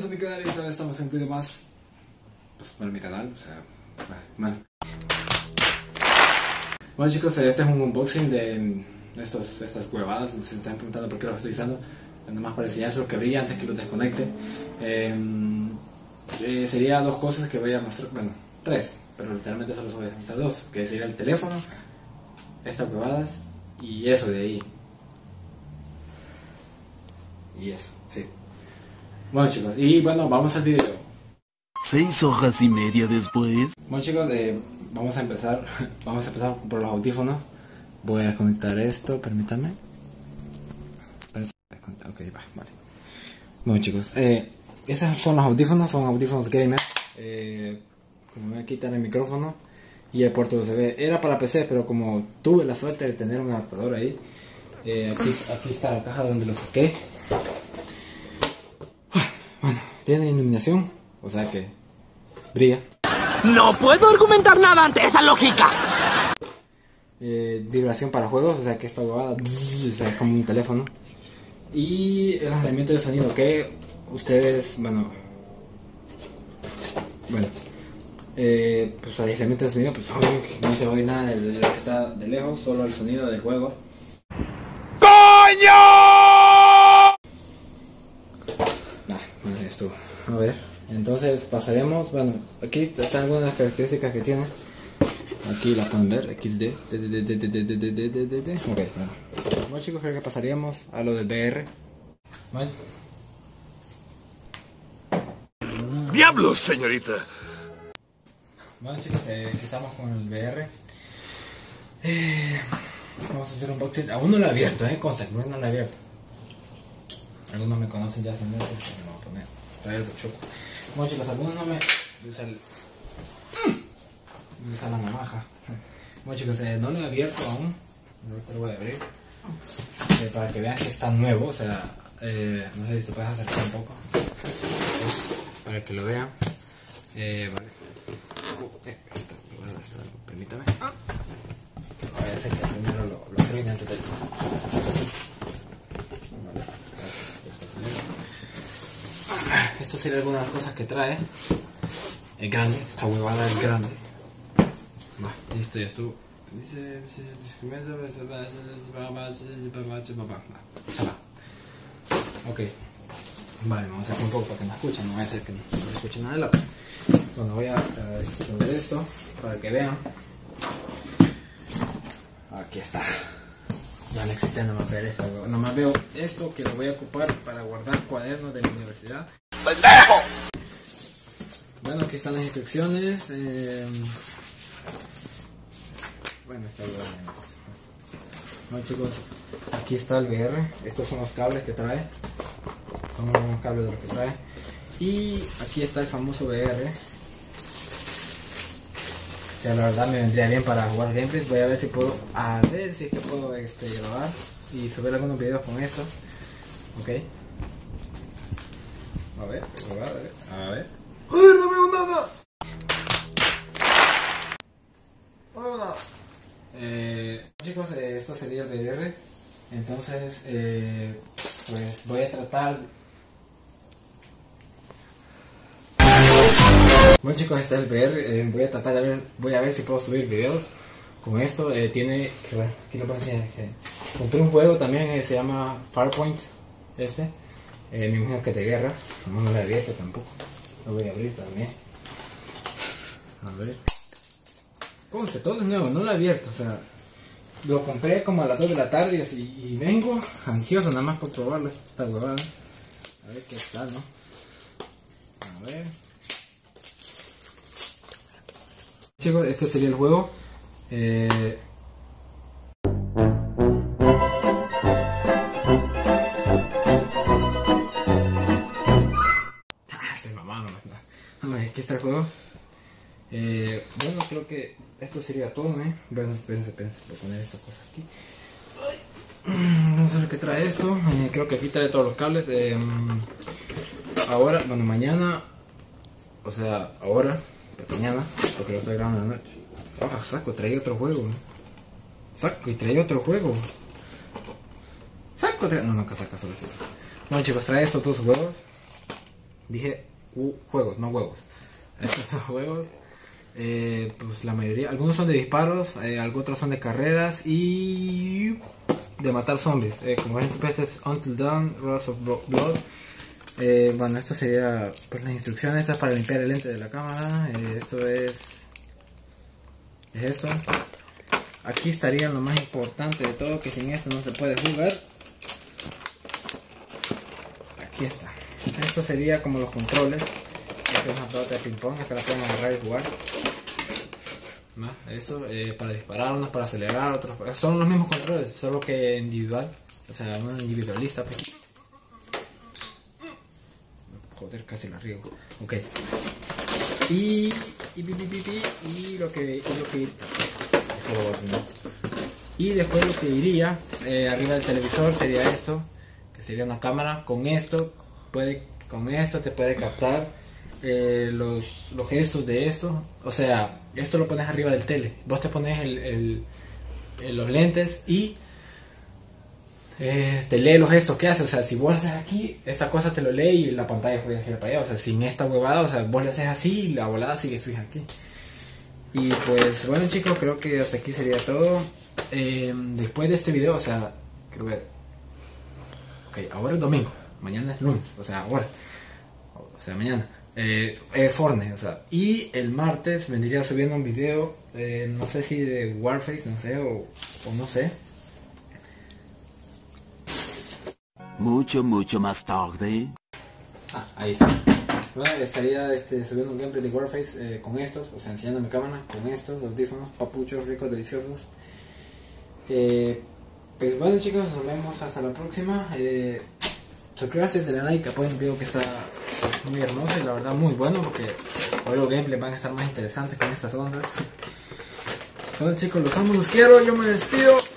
bienvenidos a mi canal esta vez estamos en un video más pues, para mi canal, bueno. Bueno chicos, este es un unboxing de estos, estas huevadas, se están preguntando por qué los estoy usando, nada más parecía eso que brilla antes que lo desconecte. Eh, eh, sería dos cosas que voy a mostrar, bueno, tres, pero literalmente solo voy a mostrar dos, que sería el teléfono, estas huevadas y eso de ahí. Y eso, sí. Bueno chicos, y bueno, vamos al video. Seis hojas y media después. Bueno chicos, eh, vamos a empezar, vamos a empezar por los audífonos. Voy a conectar esto, permítanme. Ok, va, vale. Bueno chicos, eh, esos son los audífonos, son audífonos gamer. Eh, como me quitan el micrófono y el puerto USB. Era para PC, pero como tuve la suerte de tener un adaptador ahí, eh, aquí, aquí está la caja donde lo saqué. Tiene iluminación, o sea que brilla. No puedo argumentar nada ante esa lógica. Eh, vibración para juegos, o sea que esta huevada o sea, es como un teléfono. Y el aislamiento de sonido que ustedes, bueno, bueno, eh, pues aislamiento de sonido, pues no se oye nada de lo que está de lejos, solo el sonido del juego. Nah, A ver, entonces pasaremos. Bueno, aquí están algunas características que tiene. Aquí la pueden ver, XD. Ok, bueno. Bueno chicos, creo que pasaríamos a lo del VR. Bueno, ¡Diablos, señorita! bueno chicos, eh, aquí estamos con el. Eh, vamos a hacer un boxing. Aún no lo he abierto, eh, cosa, no lo he abierto. Algunos me conocen ya esto, pues me voy a poner. Todavía lo choco. Bueno chicos, algunos no me... Voy. Voy a usar la navaja. Bueno chicos, eh, no lo he abierto aún. Ahorita lo voy a abrir. Eh, para que vean que está nuevo, o sea, eh, no sé si te puedes acercar un poco. Para que lo vean. Eh, vale. Joder, esto, bueno, permítame. No vaya a ser que primero lo, lo antes de... Vale, esto sería- Esto sería algunas cosas que trae. Es grande, esta huevada es grande. Va, listo, ya estuvo. Dice. Ok. Vale, vamos a hacer un poco para que me escuchen, no voy a hacer que no se escuche nada de la Bueno, voy a eh, poner esto para que vean. Aquí está. Ya no existe nomás ver esto. Nomás veo esto que lo voy a ocupar para guardar cuadernos de mi universidad. Bueno, aquí están las instrucciones. eh, bueno, está bien. Bueno chicos, aquí está el VR. Estos son los cables que trae. Son unos cables de los que trae. Y aquí está el famoso VR. Que la verdad me vendría bien para jugar gameplays. Voy a ver si puedo, a ver si es que puedo este, grabar y subir algunos videos con esto. Ok. A ver, a ver, a ver. A. ¡Ay, no veo nada! No veo nada. Eh, chicos, eh, esto sería el VR. Entonces, eh, pues voy a tratar. Bueno chicos, este es el VR. eh, voy a tratar de ver, voy a ver si puedo subir videos con esto. eh, tiene, aquí lo enseñar. que Compré un juego también que se llama Farpoint. Este, eh, me imagino que de guerra. No, lo he abierto tampoco. Lo voy a abrir también. A ver. Conce, todo es nuevo, no lo he abierto, o sea, lo compré como a las 2 de la tarde y vengo ansioso nada más por probarlo, esta huevada. A ver qué tal, ¿no? A ver. Chicos, este sería el juego. Eh... Eh, bueno, creo que esto sería todo, ¿eh? Bueno, espérense, espérense, voy a poner esta cosa aquí. Vamos a ver qué trae esto. Eh, creo que aquí trae todos los cables. Eh, ahora, bueno, mañana, o sea, ahora, mañana, porque lo estoy grabando en la noche. Ah, saco, trae otro juego. Saco y trae otro juego. Saco, trae... No, no, saca solo así. Bueno, chicos, trae estos dos juegos. Dije uh, juegos, no huevos. Estos son juegos. Eh, pues la mayoría, algunos son de disparos, eh, otros son de carreras y de matar zombies. Eh, como ven, este es Until Dawn, Rose of Blood. Eh, bueno, esto sería pues las instrucciones. Esta es para limpiar el lente de la cámara. Esto es. Es esto. Aquí estaría lo más importante de todo, que sin esto no se puede jugar. Aquí está. Esto sería como los controles. Esta es una pelota de ping pong, esta la pueden agarrar y jugar. ¿No? Esto eh, para disparar, unos para acelerar, otros. Son los mismos controles, solo que individual. O sea, uno individualista. Pues. Joder, casi la riego. Ok. Y, y, pi, pi, y lo que, y lo que y después lo que iría eh, arriba del televisor sería esto, que sería una cámara. Con esto, puede, con esto te puede captar eh, los, los gestos de esto. O sea, esto lo pones arriba del tele. Vos te pones el, los lentes y eh, te lee los gestos que hace. O sea, si vos haces aquí, esta cosa te lo lee y la pantalla puede girar para allá. O sea, sin esta huevada, o sea, vos le haces así y la volada sigue fija aquí. Y pues bueno chicos, creo que hasta aquí sería todo. Eh, después de este video, o sea, quiero ver. Ok, ahora es domingo, mañana es lunes, o sea, ahora. O sea, mañana. Eh, eh, Fortnite, o sea. Y el martes vendría subiendo un video, eh, no sé si de Warface, no sé, o, o no sé. Mucho, mucho más tarde. Ah, ahí está. Bueno, estaría este, subiendo un gameplay de Warface eh, con estos, o sea, enseñando mi cámara con estos, los audífonos, papuchos, ricos, deliciosos. Eh, pues bueno chicos, nos vemos hasta la próxima. Eh, suscríbanse, denle like, apoyen el video que está muy hermoso y la verdad muy bueno porque hoy los gameplays van a estar más interesantes con estas ondas. Bueno chicos, los amo, los quiero, yo me despido.